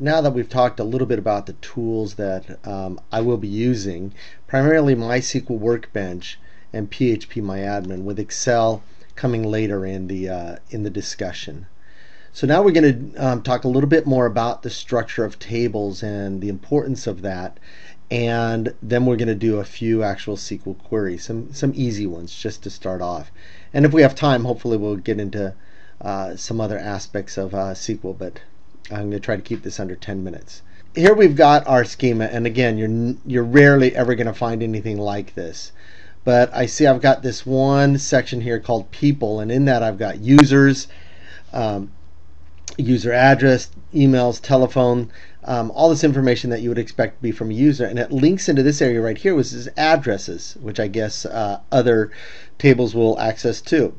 now that we've talked a little bit about the tools that um, I will be using, primarily MySQL Workbench and PHP phpMyAdmin, with Excel coming later in the uh, in the discussion. So now we're going to um, talk a little bit more about the structure of tables and the importance of that, and then we're going to do a few actual SQL queries, some some easy ones just to start off. And if we have time, hopefully we'll get into uh, some other aspects of uh, SQL, but I'm going to try to keep this under 10 minutes. Here we've got our schema, and again, you're you're rarely ever going to find anything like this. But I see I've got this one section here called people, and in that I've got users, um, user address, emails, telephone, um, all this information that you would expect to be from a user, and it links into this area right here, which is addresses, which I guess uh, other tables will access too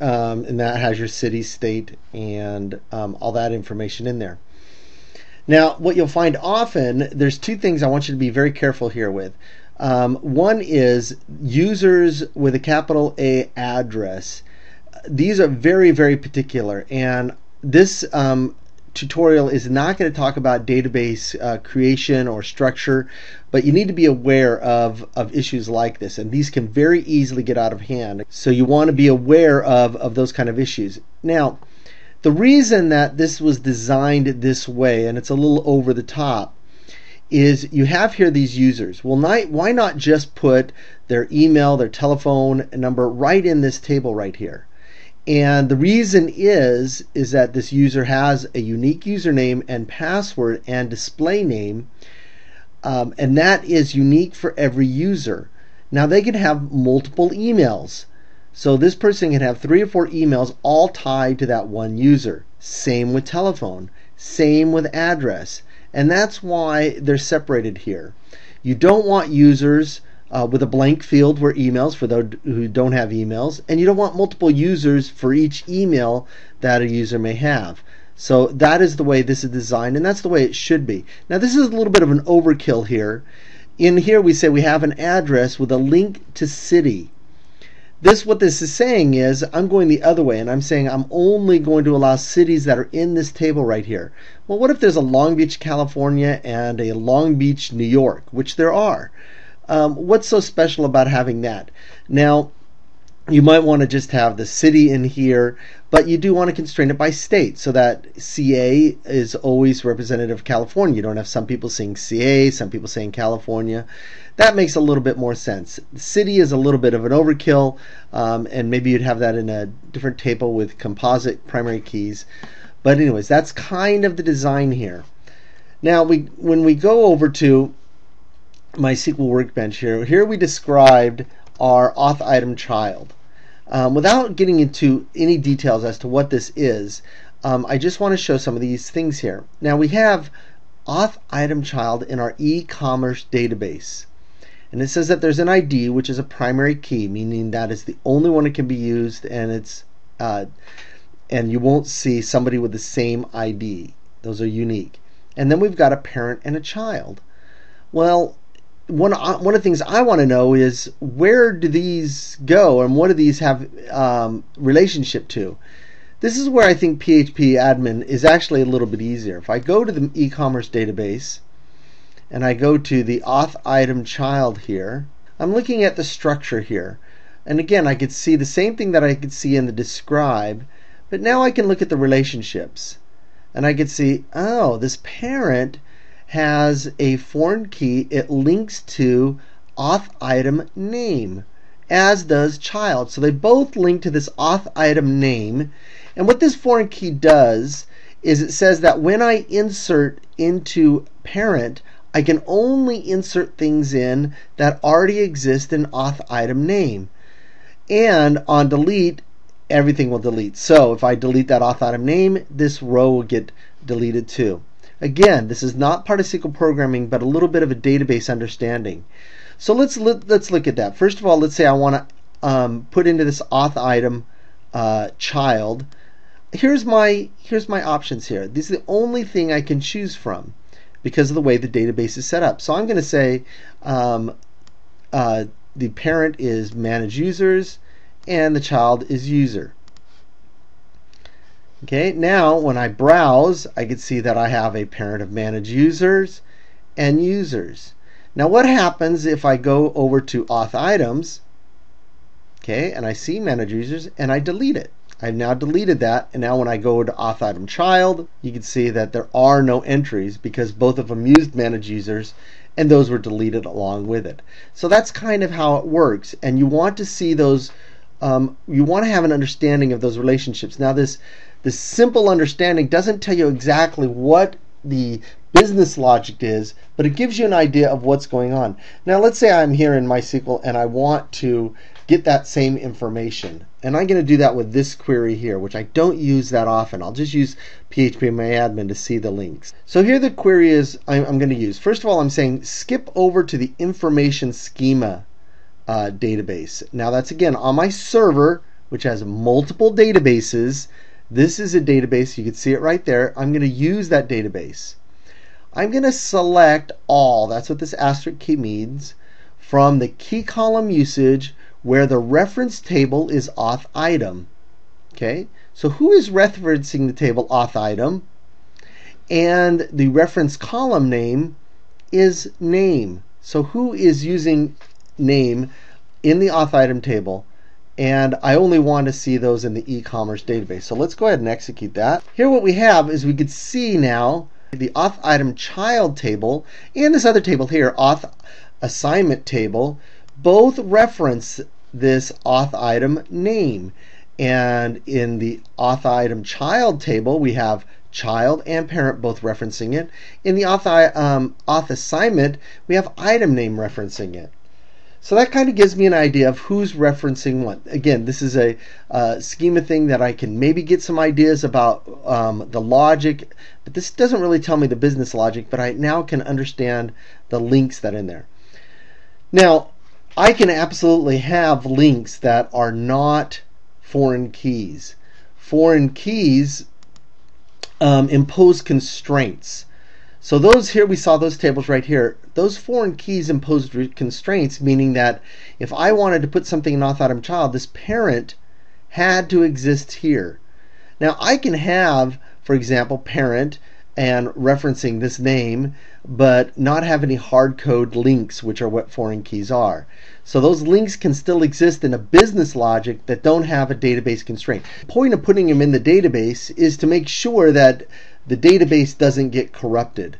um, and that has your city, state, and um, all that information in there. Now, what you'll find often, there's two things I want you to be very careful here with. Um, one is users with a capital A address. These are very, very particular, and this um, tutorial is not going to talk about database uh, creation or structure, but you need to be aware of, of issues like this, and these can very easily get out of hand. So you want to be aware of, of those kind of issues. Now, the reason that this was designed this way, and it's a little over the top, is you have here these users. Well, not, why not just put their email, their telephone number right in this table right here? And the reason is is that this user has a unique username and password and display name, um, and that is unique for every user. Now they can have multiple emails. So this person can have three or four emails all tied to that one user. Same with telephone, same with address. And that's why they're separated here. You don't want users uh, with a blank field for emails for those who don't have emails, and you don't want multiple users for each email that a user may have. So that is the way this is designed, and that's the way it should be. Now, this is a little bit of an overkill here. In here, we say we have an address with a link to city. This, what this is saying is, I'm going the other way, and I'm saying I'm only going to allow cities that are in this table right here. Well, what if there's a Long Beach, California, and a Long Beach, New York, which there are? Um, what's so special about having that? Now, you might want to just have the city in here, but you do want to constrain it by state so that CA is always representative of California. You don't have some people saying CA, some people saying California. That makes a little bit more sense. City is a little bit of an overkill, um, and maybe you'd have that in a different table with composite primary keys. But anyways, that's kind of the design here. Now, we when we go over to MySQL Workbench here. Here we described our auth item child. Um, without getting into any details as to what this is, um, I just want to show some of these things here. Now we have auth item child in our e-commerce database. And it says that there's an ID, which is a primary key, meaning that is the only one that can be used, and it's uh, and you won't see somebody with the same ID. Those are unique. And then we've got a parent and a child. Well, one one of the things I want to know is where do these go and what do these have um, relationship to? This is where I think PHP admin is actually a little bit easier. If I go to the e-commerce database and I go to the auth item child here, I'm looking at the structure here. And again, I could see the same thing that I could see in the describe, but now I can look at the relationships. And I could see, oh, this parent has a foreign key. It links to auth item name, as does child. So they both link to this auth item name. And what this foreign key does is it says that when I insert into parent, I can only insert things in that already exist in auth item name. And on delete, everything will delete. So if I delete that auth item name, this row will get deleted too. Again, this is not part of SQL programming, but a little bit of a database understanding. So let's let, let's look at that. First of all, let's say I want to um, put into this auth item uh, child. Here's my here's my options here. These are the only thing I can choose from because of the way the database is set up. So I'm going to say um, uh, the parent is manage users and the child is user. Okay, now when I browse, I can see that I have a parent of managed users and users. Now what happens if I go over to auth items, okay, and I see managed users and I delete it? I've now deleted that and now when I go to auth item child you can see that there are no entries because both of them used managed users and those were deleted along with it. So that's kind of how it works and you want to see those um, you want to have an understanding of those relationships. Now this this simple understanding doesn't tell you exactly what the business logic is, but it gives you an idea of what's going on. Now let's say I'm here in MySQL and I want to get that same information. And I'm going to do that with this query here, which I don't use that often. I'll just use phpMyAdmin to see the links. So here the query is I'm, I'm going to use. First of all, I'm saying skip over to the information schema uh, database. Now that's again on my server, which has multiple databases. This is a database. You can see it right there. I'm going to use that database. I'm going to select all. That's what this asterisk key means from the key column usage where the reference table is auth item. Okay, so who is referencing the table auth item? And the reference column name is name. So who is using name in the auth item table? And I only want to see those in the e-commerce database. So let's go ahead and execute that. Here what we have is we could see now the auth item child table and this other table here, auth assignment table, both reference this auth item name. And in the auth item child table, we have child and parent both referencing it. In the auth, um, auth assignment, we have item name referencing it. So that kind of gives me an idea of who's referencing what. Again, this is a uh, schema thing that I can maybe get some ideas about um, the logic, but this doesn't really tell me the business logic, but I now can understand the links that are in there. Now, I can absolutely have links that are not foreign keys. Foreign keys um, impose constraints. So those here, we saw those tables right here. Those foreign keys imposed constraints, meaning that if I wanted to put something in auth item child, this parent had to exist here. Now I can have, for example, parent and referencing this name, but not have any hard code links, which are what foreign keys are. So those links can still exist in a business logic that don't have a database constraint. The point of putting them in the database is to make sure that the database doesn't get corrupted.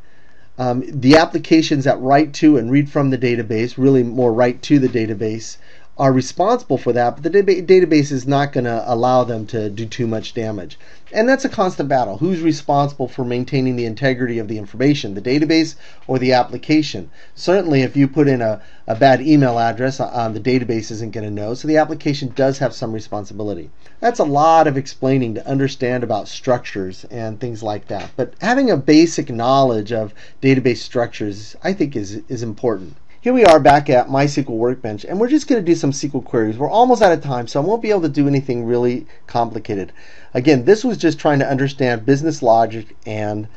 Um, the applications that write to and read from the database, really more write to the database, are responsible for that, but the database is not going to allow them to do too much damage. And that's a constant battle. Who's responsible for maintaining the integrity of the information, the database or the application? Certainly, if you put in a, a bad email address, uh, the database isn't going to know, so the application does have some responsibility. That's a lot of explaining to understand about structures and things like that. But having a basic knowledge of database structures, I think, is, is important. Here we are back at MySQL Workbench, and we're just going to do some SQL queries. We're almost out of time, so I won't be able to do anything really complicated. Again, this was just trying to understand business logic and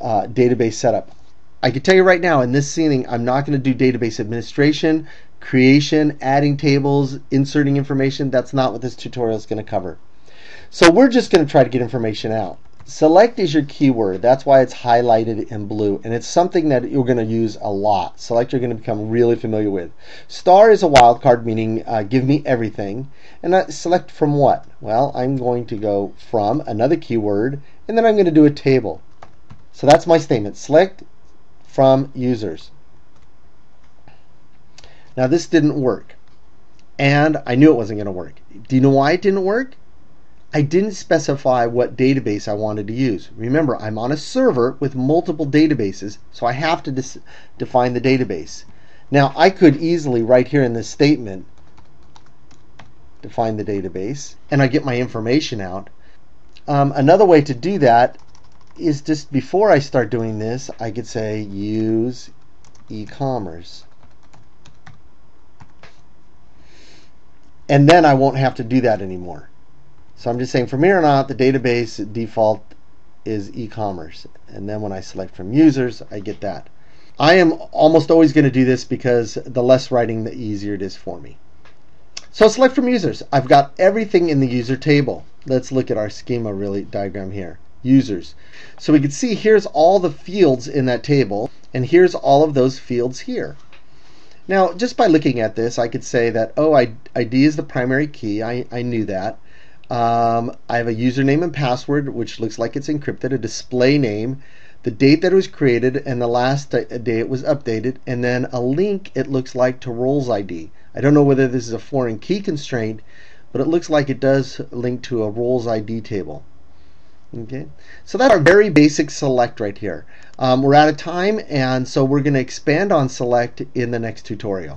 uh, database setup. I can tell you right now, in this scene, I'm not going to do database administration, creation, adding tables, inserting information. That's not what this tutorial is going to cover. So we're just going to try to get information out. Select is your keyword. That's why it's highlighted in blue. And it's something that you're going to use a lot. Select you're going to become really familiar with. Star is a wildcard, meaning uh, give me everything. And I select from what? Well, I'm going to go from another keyword, and then I'm going to do a table. So that's my statement. Select from users. Now this didn't work. And I knew it wasn't going to work. Do you know why it didn't work? I didn't specify what database I wanted to use. Remember, I'm on a server with multiple databases, so I have to define the database. Now, I could easily, right here in this statement, define the database, and I get my information out. Um, another way to do that is just before I start doing this, I could say use e-commerce. And then I won't have to do that anymore. So I'm just saying from here on out, the database default is e-commerce. And then when I select from users, I get that. I am almost always going to do this because the less writing, the easier it is for me. So select from users. I've got everything in the user table. Let's look at our schema really diagram here. Users. So we can see here's all the fields in that table, and here's all of those fields here. Now, just by looking at this, I could say that, oh, ID is the primary key. I, I knew that. Um, I have a username and password, which looks like it's encrypted, a display name, the date that it was created, and the last day it was updated, and then a link, it looks like, to roles ID. I don't know whether this is a foreign key constraint, but it looks like it does link to a roles ID table. Okay, so that's our very basic select right here. Um, we're out of time, and so we're going to expand on select in the next tutorial.